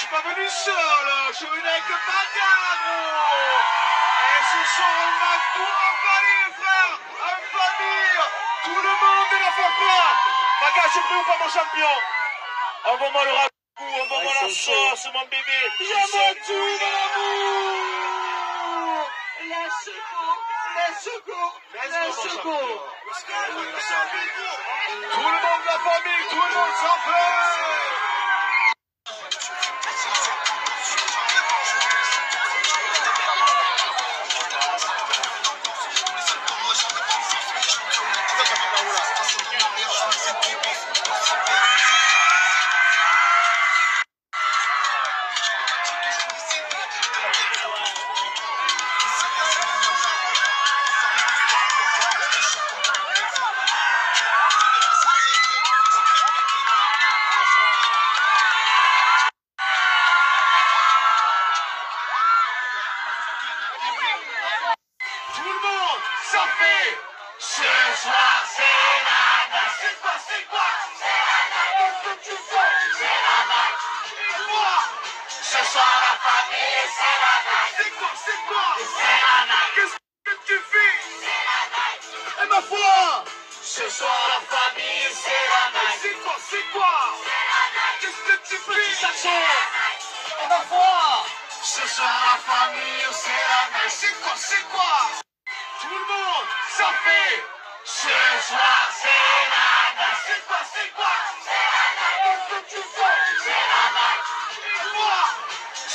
suis pas venu seul, je suis venu avec Bagarre, gros. Et ce soir, on va tout en famille, frère, en famille. Tout le monde est la papa. Bagarre, je prie ou pas, mon champion Envoie-moi le ragoût, envoie-moi la sauce, mon bébé. J'aime tout, mon amour. La choco, la choco, la choco. Tout le monde, la famille, tout le monde s'en fait. Tout Ma foi Ce soir la famille c'est la night C'est quoi, c'est quoi C'est la night Qu'est-ce que tu fais Et ma foi Ce soir la famille c'est la night C'est quoi, c'est quoi tout le monde, ça fait Ce soir c'est la night C'est quoi, c'est quoi C'est la night Qu'est-ce que tu fais C'est la night Quoi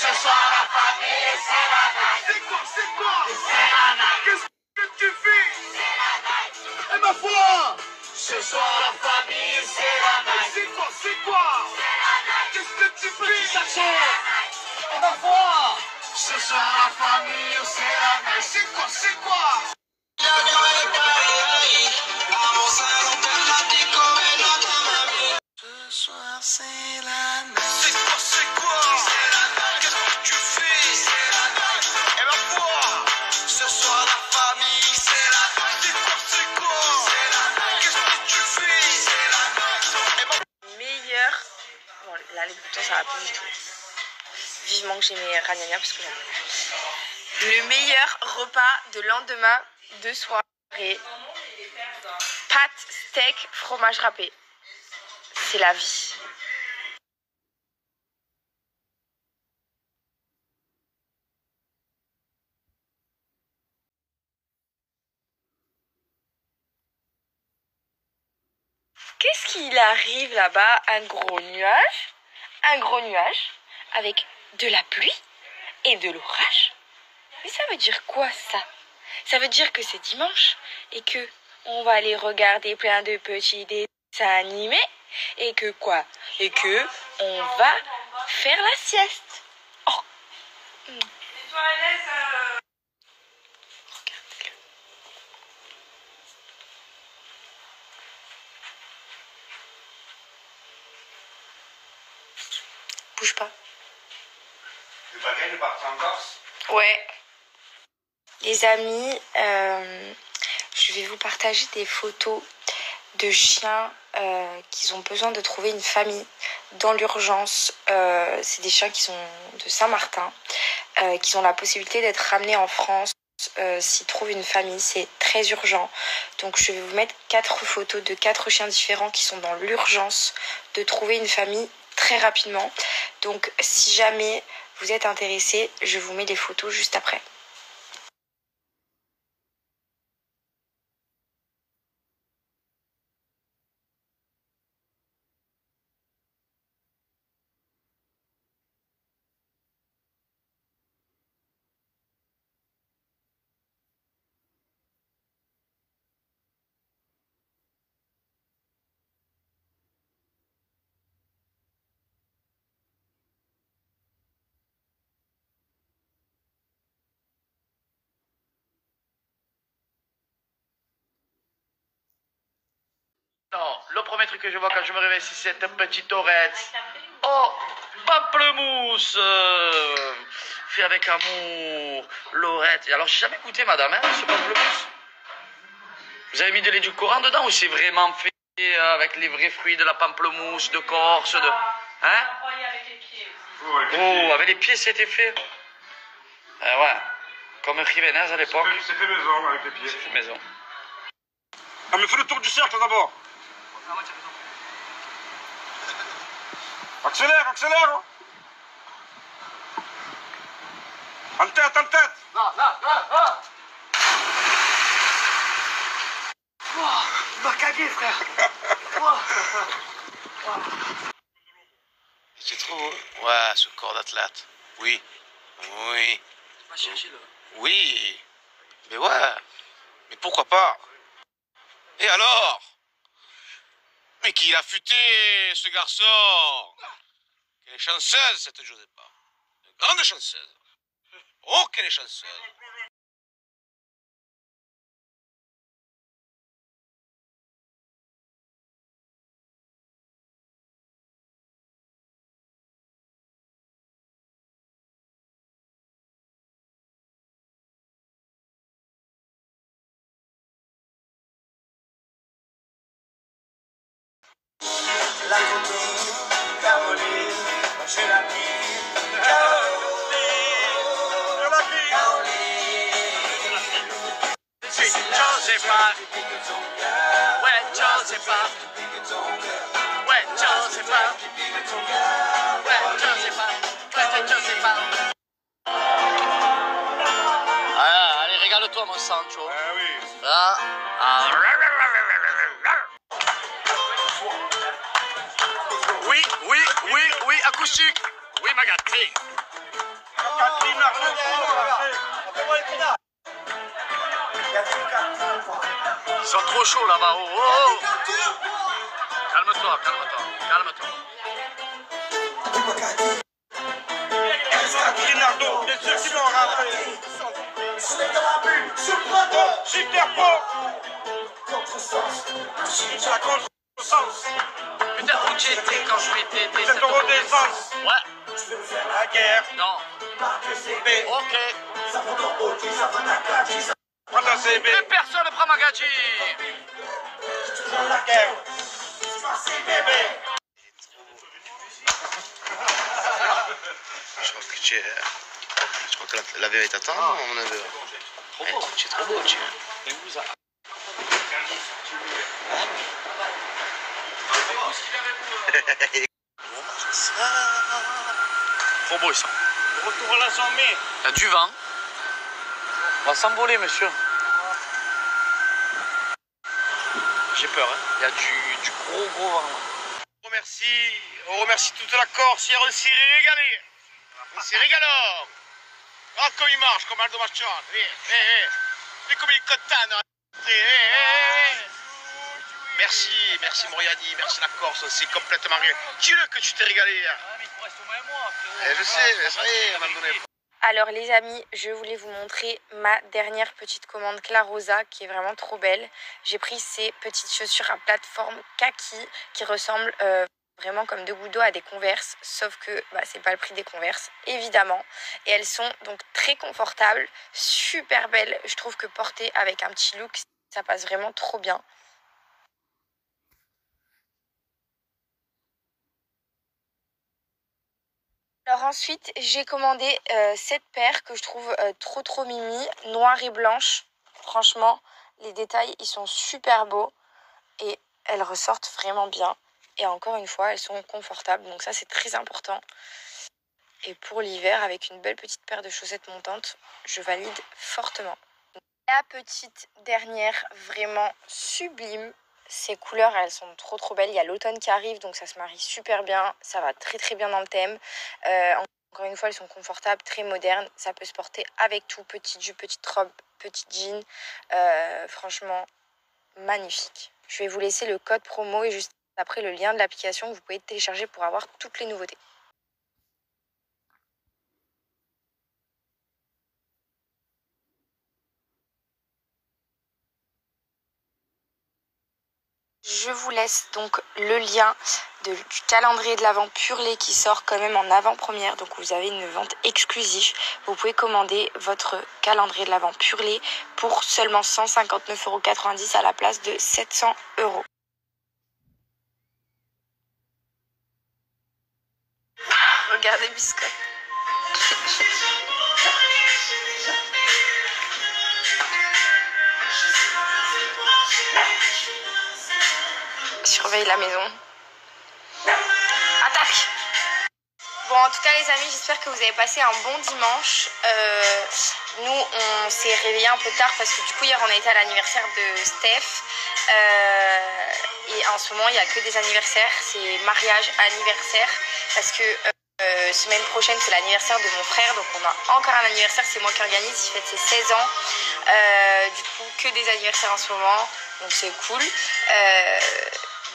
Ce soir la famille c'est la night fais Et ma foi Ce soir la famille là, les boutons, ça va plus du tout. Vivement que j'ai mes ragnagnas parce que plus. Le meilleur repas de lendemain de soirée. Pâtes, steak, fromage râpé. C'est la vie. Qu'est-ce qu'il arrive là-bas? Un gros nuage? Un gros nuage avec de la pluie et de l'orage? Mais ça veut dire quoi ça? Ça veut dire que c'est dimanche et que on va aller regarder plein de petits dessins animés et que quoi? Et que on va faire la sieste. Oh. Bouge pas. Le bagage est parti en Corse Ouais. Les amis, euh, je vais vous partager des photos de chiens euh, qui ont besoin de trouver une famille dans l'urgence. Euh, c'est des chiens qui sont de Saint-Martin, qui ont la possibilité d'être ramenés en France. S'ils trouvent une famille, c'est très urgent. Donc je vais vous mettre quatre photos de quatre chiens différents qui sont dans l'urgence de trouver une famille très rapidement. Donc si jamais vous êtes intéressé, je vous mets les photos juste après. Non, le premier truc que je vois quand je me réveille, c'est cette petite orette. Oh, pamplemousse euh, Fait avec amour, l'orette. Alors, j'ai jamais goûté, madame, hein, ce pamplemousse. Vous avez mis de l'édulcorant dedans ou c'est vraiment fait euh, avec les vrais fruits de la pamplemousse, de Corse, de... Hein? Oh, Oh, avec les pieds, c'était fait. Euh, ouais. Comme Jiménez à l'époque. C'est- C'est fait maison avec les pieds. C'est fait maison. Ah, mais fais le tour du cercle d'abord. Accélère, accélère. En tête, en tête. Il m'a cagué, frère. C'est trop beau. Ouais, ce corps d'athlète. Oui. Oui. Oui. Mais ouais. Mais pourquoi pas? Et alors? Mais qui l'a futé, ce garçon? Quelle chanceuse, cette Josépa? Une grande chanceuse. Oh, quelle chanceuse. La copine, Caroline, j'ai la Caroline, Josépa. Ouais. Ouais. Ouais. Ah, allez, régale-toi, mon Sancho. Oui, acoustique. Oui, Magatri. Catherine Ils sont trop chauds là-bas. Oh, oh, oh. Calme-toi, calme-toi, calme-toi. Catherine. Super la contresens. Putain, où tu étais quand je mettais des 7 euros d'essence. Ouais, La guerre. non. Mais Ok. prends ta CB. Plus personne ne prend ma gadget. La guerre. Je crois que tu es... Je crois que la, la vérité t'attend, mon neveu. Trop Eh, beau. tu es trop beau, tu es. Trop beau, ça. Retour à la sommet. Il y a du vent. On va s'envoler, monsieur. J'ai peur, hein. Il y a du, du gros, gros vent. On remercie, on remercie toute la Corse, hier on s'est régalé. On s'est régalé. Oh, comme il marche, comme Aldo Marchand. Eh, eh, eh. Mais comme il est content. non Eh, eh, eh, eh. Merci, merci Moriani, merci la Corse, on s'est complètement régalé. Dis-le que tu t'es régalé hier. Eh, je sais, mais ça y est, à un moment donné. Alors les amis, je voulais vous montrer ma dernière petite commande Clarosa qui est vraiment trop belle. J'ai pris ces petites chaussures à plateforme kaki qui ressemblent euh, vraiment comme deux gouttes d'eau à des converses, sauf que bah, c'est pas le prix des converses évidemment. Et elles sont donc très confortables, super belles. Je trouve que porter avec un petit look, ça passe vraiment trop bien. Alors ensuite, j'ai commandé euh, cette paire que je trouve euh, trop trop mimi, noire et blanche. Franchement, les détails, ils sont super beaux et elles ressortent vraiment bien. Et encore une fois, elles sont confortables, donc ça c'est très important. Et pour l'hiver, avec une belle petite paire de chaussettes montantes, je valide fortement. La petite dernière, vraiment sublime. Ces couleurs, elles sont trop trop belles. Il y a l'automne qui arrive, donc ça se marie super bien. Ça va très très bien dans le thème. Euh, encore une fois, elles sont confortables, très modernes. Ça peut se porter avec tout, petite jupe, petite robe, petit jean. Euh, franchement, magnifique. Je vais vous laisser le code promo et juste après le lien de l'application que vous pouvez télécharger pour avoir toutes les nouveautés. Je vous laisse donc le lien du calendrier de l'avant Purlé qui sort quand même en avant-première. Donc vous avez une vente exclusive. Vous pouvez commander votre calendrier de l'avant Purlé pour seulement 159,90€ à la place de 700 euros. Regardez Biscotte. Surveille la maison. Attaque Bon, en tout cas, les amis, j'espère que vous avez passé un bon dimanche. Euh, nous, on s'est réveillés un peu tard parce que du coup, hier, on a été à l'anniversaire de Steph. Euh, et en ce moment, il n'y a que des anniversaires. C'est mariage, anniversaire. Parce que euh, semaine prochaine, c'est l'anniversaire de mon frère. Donc, on a encore un anniversaire. C'est moi qui organise. Il fête ses 16 ans. Du coup, que des anniversaires en ce moment. Donc, c'est cool.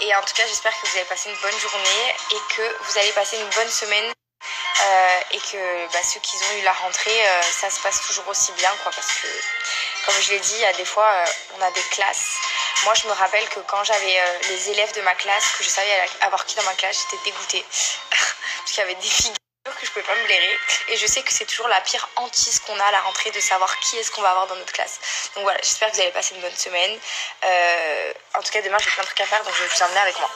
Et en tout cas, j'espère que vous avez passé une bonne journée et que vous allez passer une bonne semaine. Euh, et que bah, ceux qui ont eu la rentrée, euh, ça se passe toujours aussi bien, quoi, parce que, comme je l'ai dit, il des fois, euh, on a des classes. Moi, je me rappelle que quand j'avais les élèves de ma classe, que je savais avoir qui dans ma classe, j'étais dégoûtée. parce qu'il y avait des figures je pouvais pas me blairer. Et je sais que c'est toujours la pire hantise qu'on a à la rentrée de savoir qui est-ce qu'on va avoir dans notre classe. Donc voilà, j'espère que vous allez passer une bonne semaine. Euh, en tout cas, demain, j'ai plein de trucs à faire, donc je vais vous emmener avec moi.